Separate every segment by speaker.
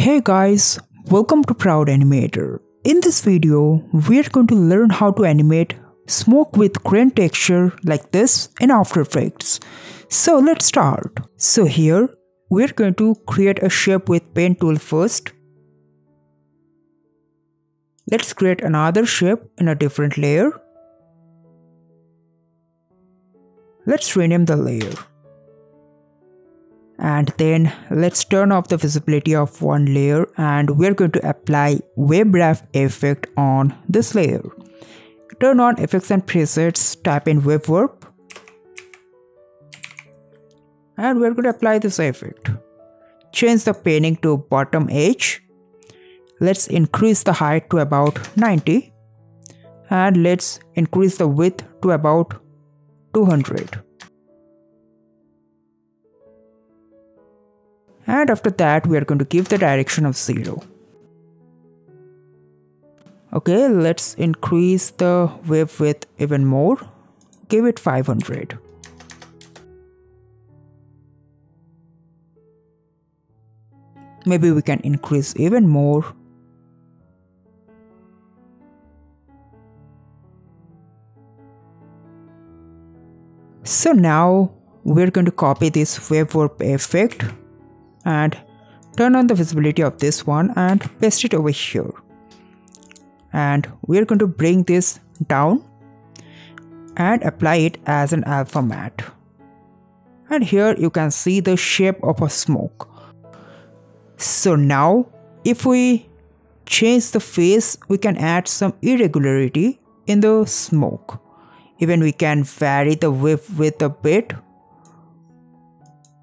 Speaker 1: Hey guys, welcome to Proud Animator. In this video, we are going to learn how to animate smoke with grain texture like this in After Effects. So let's start. So here, we're going to create a shape with pen tool first. Let's create another shape in a different layer. Let's rename the layer and then let's turn off the visibility of one layer and we're going to apply wave warp effect on this layer. Turn on effects and presets type in wave warp and we're going to apply this effect. Change the pinning to bottom edge. Let's increase the height to about 90 and let's increase the width to about 200 and after that we are going to give the direction of 0 okay let's increase the wave width even more. Give it 500 maybe we can increase even more. So now we're going to copy this wave warp effect and turn on the visibility of this one and paste it over here. And we're going to bring this down and apply it as an alpha matte and here you can see the shape of a smoke. So now if we change the phase we can add some irregularity in the smoke. Even we can vary the width a bit.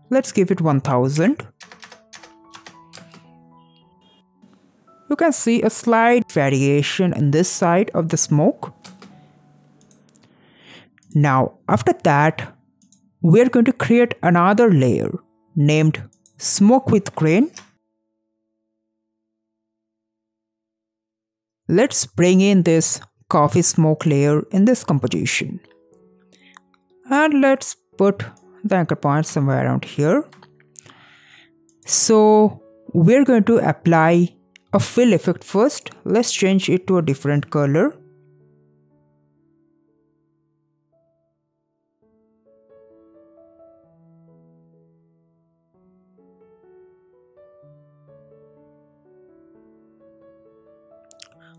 Speaker 1: Let's give it 1000 you can see a slight variation in this side of the smoke. Now after that, we're going to create another layer named smoke with grain. Let's bring in this coffee smoke layer in this composition. And let's put the anchor point somewhere around here. So we're going to apply a fill effect first. Let's change it to a different color.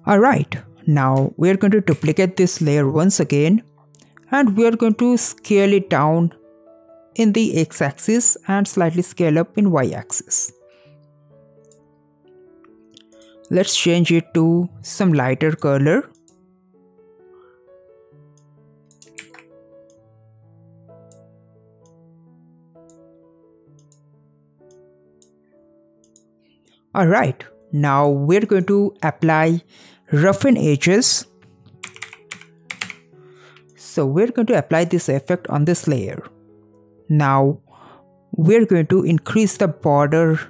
Speaker 1: Alright, now we are going to duplicate this layer once again and we are going to scale it down in the x-axis and slightly scale up in y-axis. Let's change it to some lighter color. Alright, now we're going to apply roughen edges. So we're going to apply this effect on this layer. Now we're going to increase the border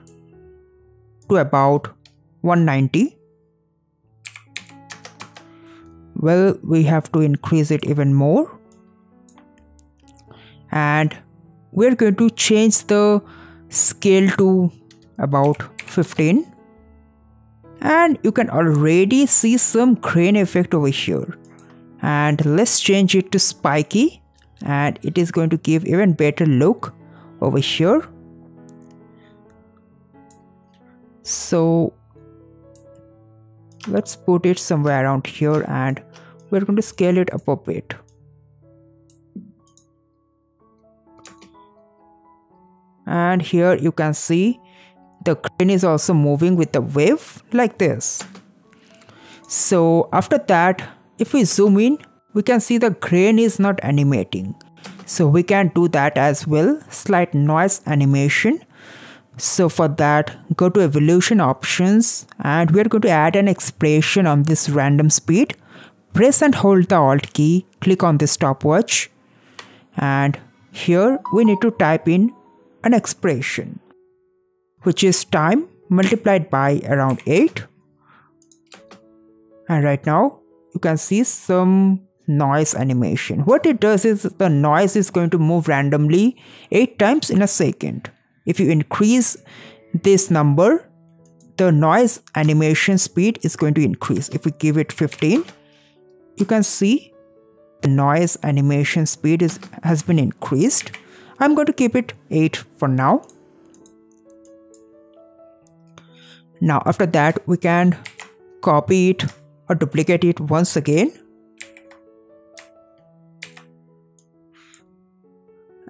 Speaker 1: to about 190 well we have to increase it even more. And we're going to change the scale to about 15 and you can already see some grain effect over here. And let's change it to spiky. And it is going to give even better look over here. So let's put it somewhere around here and we're going to scale it up a bit. And here you can see the grain is also moving with the wave like this. So after that if we zoom in we can see the grain is not animating. So we can do that as well. Slight noise animation so for that, go to evolution options and we're going to add an expression on this random speed. Press and hold the alt key, click on this stopwatch and here we need to type in an expression which is time multiplied by around 8 and right now you can see some noise animation. What it does is the noise is going to move randomly 8 times in a second if you increase this number the noise animation speed is going to increase. If we give it 15, you can see the noise animation speed is has been increased. I'm going to keep it 8 for now. Now after that we can copy it or duplicate it once again.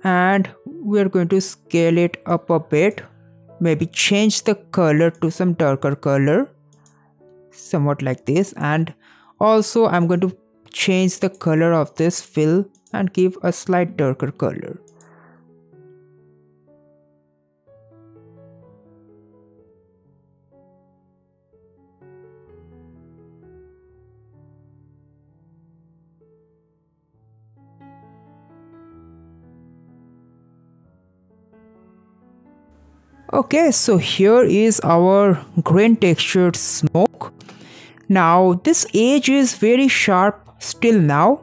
Speaker 1: And we're going to scale it up a bit. Maybe change the color to some darker color. Somewhat like this. And also I'm going to change the color of this fill and give a slight darker color. Okay, so here is our grain textured smoke. Now this edge is very sharp still now.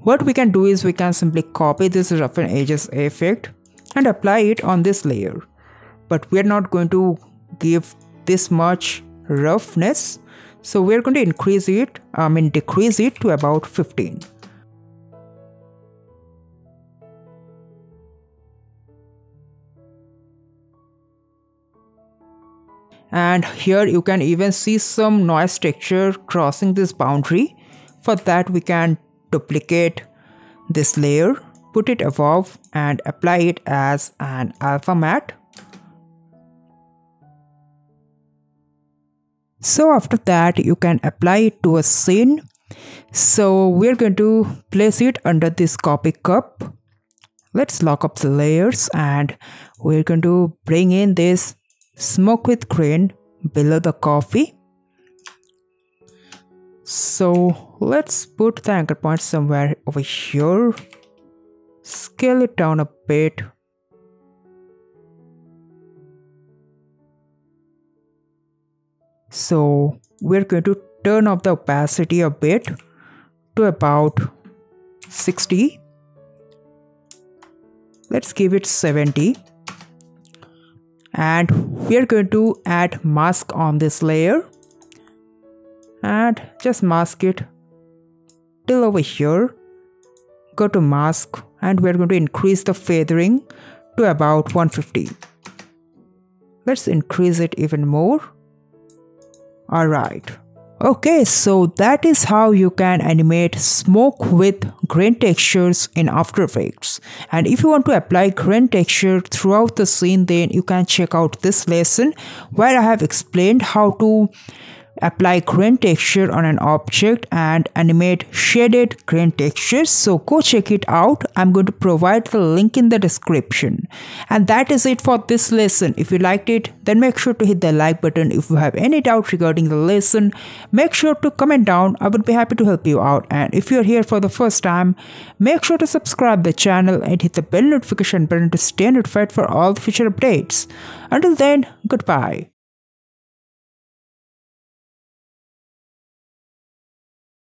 Speaker 1: What we can do is we can simply copy this roughen edges effect and apply it on this layer. But we are not going to give this much roughness. So we are going to increase it, I mean decrease it to about 15. And here you can even see some noise texture crossing this boundary. For that we can duplicate this layer put it above and apply it as an alpha matte so after that you can apply it to a scene. So we're going to place it under this copy cup. Let's lock up the layers and we're going to bring in this smoke with grain below the coffee. So let's put the anchor point somewhere over here. Scale it down a bit. So we're going to turn up the opacity a bit to about 60. Let's give it 70 and we are going to add mask on this layer. And just mask it till over here. Go to mask and we're going to increase the feathering to about 150 let's increase it even more. All right Okay, so that is how you can animate smoke with grain textures in After Effects. And if you want to apply grain texture throughout the scene, then you can check out this lesson where I have explained how to apply grain texture on an object and animate shaded grain textures so go check it out. I'm going to provide the link in the description. And that is it for this lesson. If you liked it then make sure to hit the like button. If you have any doubt regarding the lesson make sure to comment down. I would be happy to help you out. And if you're here for the first time make sure to subscribe the channel and hit the bell notification button to stay notified for all the future updates. Until then goodbye